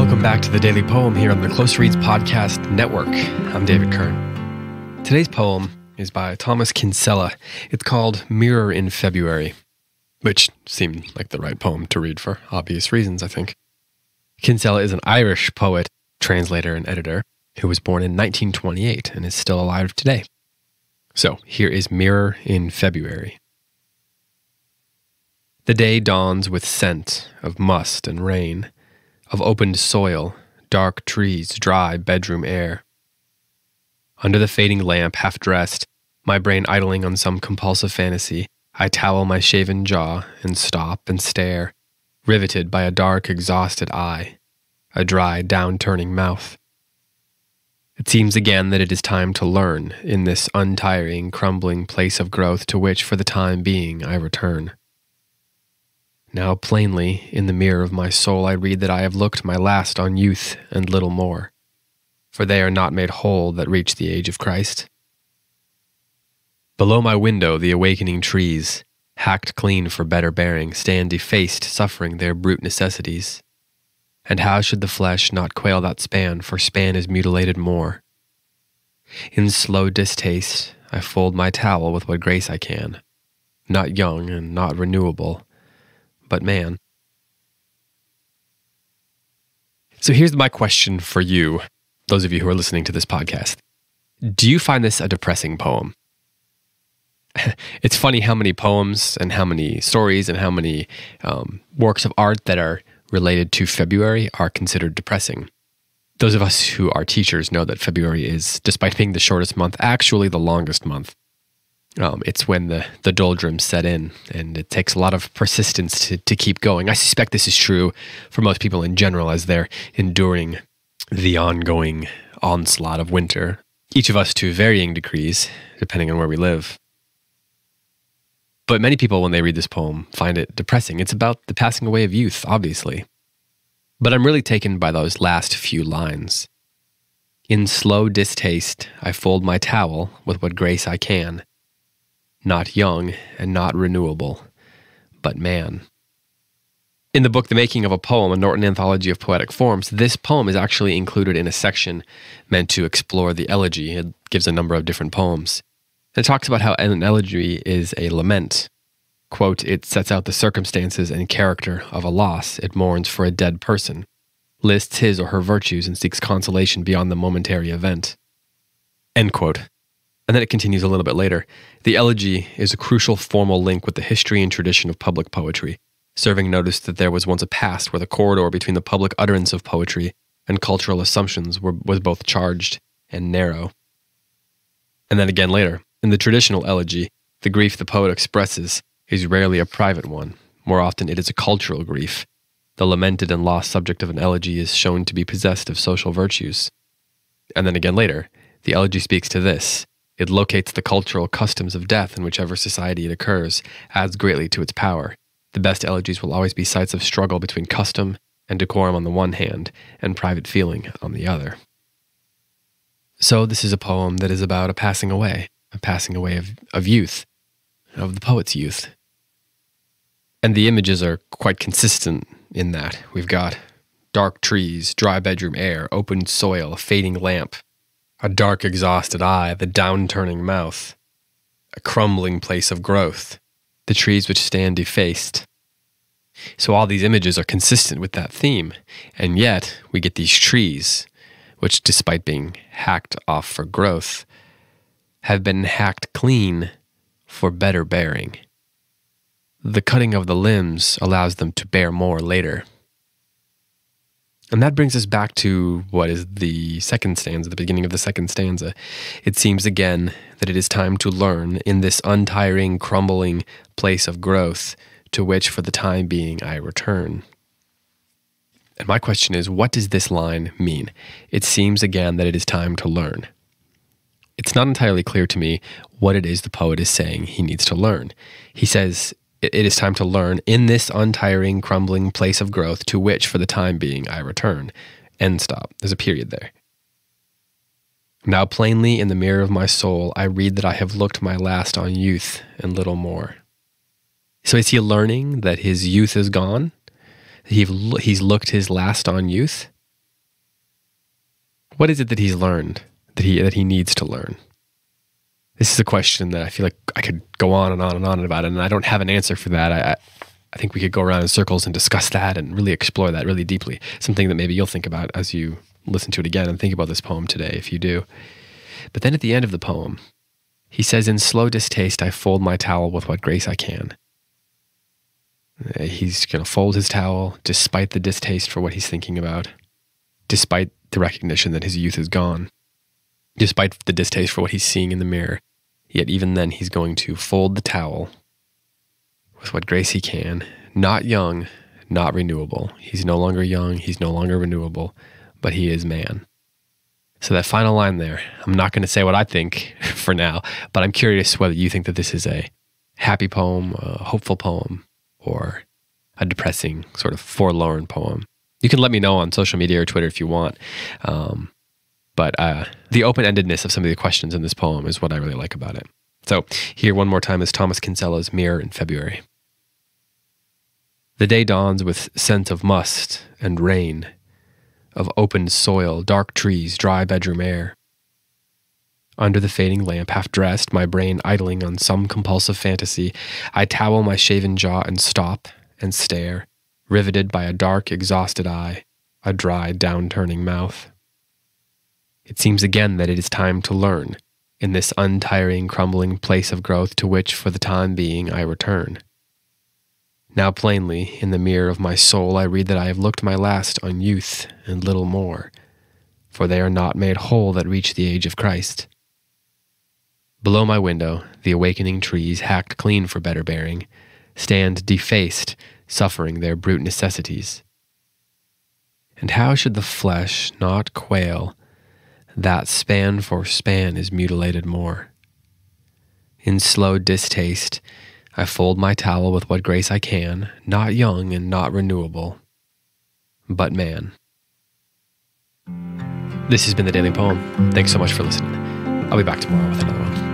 Welcome back to the Daily Poem here on the Close Reads Podcast Network. I'm David Kern. Today's poem is by Thomas Kinsella. It's called Mirror in February, which seemed like the right poem to read for obvious reasons, I think. Kinsella is an Irish poet, translator, and editor who was born in 1928 and is still alive today. So here is Mirror in February. The day dawns with scent of must and rain, of opened soil, dark trees, dry bedroom air. Under the fading lamp, half dressed, my brain idling on some compulsive fantasy, I towel my shaven jaw and stop and stare, riveted by a dark, exhausted eye, a dry, downturning mouth. It seems again that it is time to learn in this untiring, crumbling place of growth to which, for the time being, I return. Now plainly, in the mirror of my soul, I read that I have looked my last on youth and little more, for they are not made whole that reach the age of Christ. Below my window, the awakening trees, hacked clean for better bearing, stand defaced, suffering their brute necessities. And how should the flesh not quail that span, for span is mutilated more? In slow distaste, I fold my towel with what grace I can, not young and not renewable, but man. So here's my question for you, those of you who are listening to this podcast. Do you find this a depressing poem? it's funny how many poems and how many stories and how many um, works of art that are related to February are considered depressing. Those of us who are teachers know that February is, despite being the shortest month, actually the longest month. Um, it's when the, the doldrums set in, and it takes a lot of persistence to, to keep going. I suspect this is true for most people in general as they're enduring the ongoing onslaught of winter, each of us to varying degrees, depending on where we live. But many people, when they read this poem, find it depressing. It's about the passing away of youth, obviously. But I'm really taken by those last few lines. In slow distaste, I fold my towel with what grace I can. Not young and not renewable, but man. In the book The Making of a Poem, a Norton Anthology of Poetic Forms, this poem is actually included in a section meant to explore the elegy. It gives a number of different poems. It talks about how an elegy is a lament. Quote, it sets out the circumstances and character of a loss. It mourns for a dead person, lists his or her virtues, and seeks consolation beyond the momentary event. End quote. And then it continues a little bit later. The elegy is a crucial formal link with the history and tradition of public poetry, serving notice that there was once a past where the corridor between the public utterance of poetry and cultural assumptions were, was both charged and narrow. And then again later, in the traditional elegy, the grief the poet expresses is rarely a private one. More often, it is a cultural grief. The lamented and lost subject of an elegy is shown to be possessed of social virtues. And then again later, the elegy speaks to this. It locates the cultural customs of death in whichever society it occurs, adds greatly to its power. The best elegies will always be sites of struggle between custom and decorum on the one hand, and private feeling on the other. So, this is a poem that is about a passing away a passing away of, of youth, of the poet's youth. And the images are quite consistent in that. We've got dark trees, dry bedroom air, open soil, a fading lamp, a dark, exhausted eye, the downturning mouth, a crumbling place of growth, the trees which stand defaced. So all these images are consistent with that theme, and yet we get these trees, which, despite being hacked off for growth, have been hacked clean for better bearing. The cutting of the limbs allows them to bear more later. And that brings us back to what is the second stanza, the beginning of the second stanza. It seems again that it is time to learn in this untiring, crumbling place of growth to which for the time being I return. And my question is what does this line mean? It seems again that it is time to learn it's not entirely clear to me what it is the poet is saying he needs to learn. He says, It is time to learn in this untiring, crumbling place of growth to which, for the time being, I return. End stop. There's a period there. Now, plainly in the mirror of my soul, I read that I have looked my last on youth and little more. So, is he learning that his youth is gone? He's looked his last on youth? What is it that he's learned that he that he needs to learn? This is a question that I feel like I could go on and on and on about and I don't have an answer for that. I, I, think we could go around in circles and discuss that and really explore that really deeply. Something that maybe you'll think about as you listen to it again and think about this poem today, if you do. But then at the end of the poem, he says, In slow distaste, I fold my towel with what grace I can. Uh, he's going to fold his towel despite the distaste for what he's thinking about, despite the recognition that his youth is gone, despite the distaste for what he's seeing in the mirror. Yet even then, he's going to fold the towel with what grace he can. Not young, not renewable. He's no longer young, he's no longer renewable, but he is man. So, that final line there, I'm not going to say what I think for now, but I'm curious whether you think that this is a happy poem, a hopeful poem, or a depressing, sort of forlorn poem. You can let me know on social media or Twitter if you want. Um, but uh, the open endedness of some of the questions in this poem is what I really like about it. So, here one more time is Thomas Kinsella's Mirror in February. The day dawns with scent of must and rain, of open soil, dark trees, dry bedroom air. Under the fading lamp, half dressed, my brain idling on some compulsive fantasy, I towel my shaven jaw and stop and stare, riveted by a dark, exhausted eye, a dry, downturning mouth. It seems again that it is time to learn, in this untiring, crumbling place of growth to which, for the time being, I return. Now, plainly, in the mirror of my soul, I read that I have looked my last on youth and little more, for they are not made whole that reach the age of Christ. Below my window, the awakening trees, hacked clean for better bearing, stand defaced, suffering their brute necessities. And how should the flesh not quail that span for span is mutilated more. In slow distaste, I fold my towel with what grace I can, not young and not renewable, but man. This has been the Daily Poem. Thanks so much for listening. I'll be back tomorrow with another one.